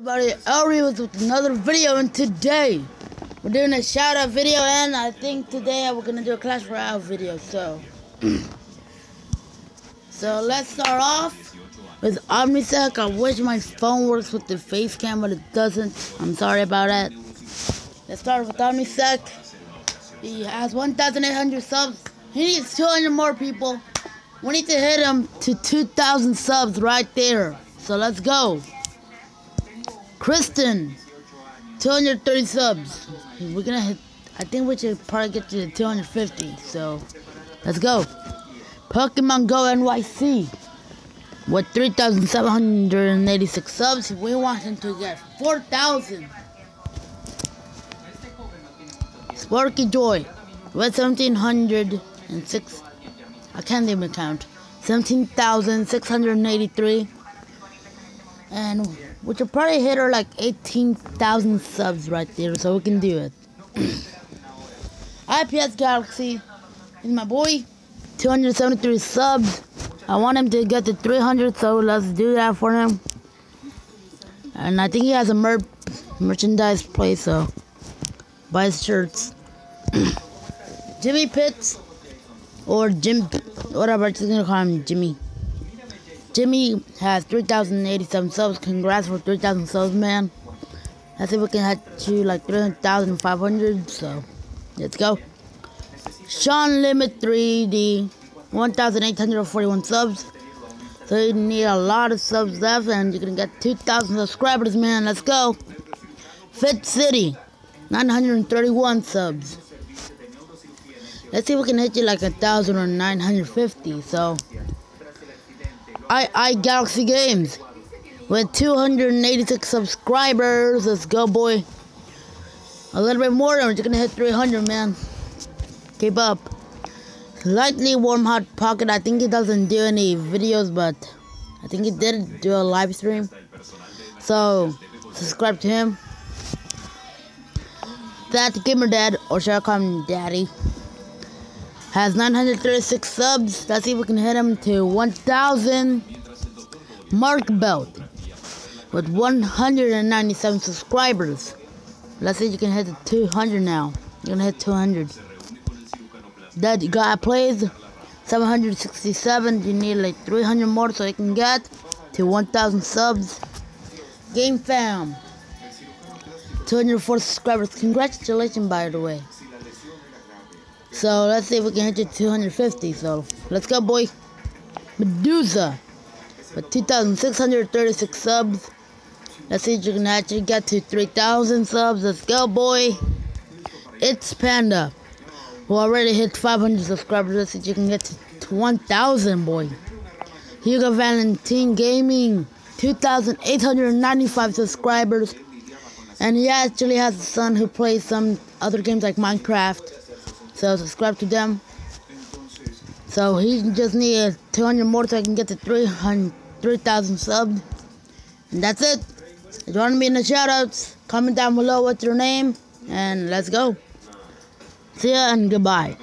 Everybody, El Rivas with another video, and today we're doing a shout out video, and I think today we're gonna do a Clash Royale video. So, so let's start off with OmniSec. I wish my phone works with the face cam, but it doesn't. I'm sorry about that. Let's start with OmniSec. He has 1,800 subs. He needs 200 more people. We need to hit him to 2,000 subs right there. So let's go. Kristen, 230 subs. We're gonna hit, I think we should probably get to 250. So let's go. Pokemon Go NYC with 3,786 subs. We want him to get 4,000. Sparky Joy with 1,706. I can't even count. 17,683. And we should probably hit her like 18,000 subs right there, so we can do it. IPS Galaxy is my boy. 273 subs. I want him to get to 300, so let's do that for him. And I think he has a mer merchandise place, so buy his shirts. Jimmy Pitts, or Jim, whatever, I'm just gonna call him Jimmy. Jimmy has 3,087 subs. Congrats for 3,000 subs, man. See if we can hit to like 3,500. So, let's go. Sean Limit 3D, 1,841 subs. So you need a lot of subs left, and you're gonna get 2,000 subscribers, man. Let's go. Fit City, 931 subs. Let's see if we can hit you like a thousand or 950. So. I I Galaxy Games with 286 subscribers. Let's go, boy. A little bit more, and we're just gonna hit 300, man. Keep up. Slightly warm hot pocket. I think he doesn't do any videos, but I think he did do a live stream. So subscribe to him. That gamer dad, or should I call him daddy? Has 936 subs. Let's see if we can hit him to 1,000. Mark Belt with 197 subscribers. Let's see if you can hit the 200 now. You're gonna hit 200. That guy plays 767. You need like 300 more so you can get to 1,000 subs. Game fam. 204 subscribers. Congratulations, by the way. So let's see if we can hit you 250. So let's go, boy. Medusa with 2,636 subs. Let's see if you can actually get to 3,000 subs. Let's go, boy. It's Panda who already hit 500 subscribers. Let's see if you can get to 1,000, boy. Hugo Valentine Gaming, 2,895 subscribers. And he actually has a son who plays some other games like Minecraft. So subscribe to them. So he just needs 200 more so I can get to 300, 3,000 subs. And that's it. If you want to be in the shoutouts, comment down below what's your name. And let's go. See ya and goodbye.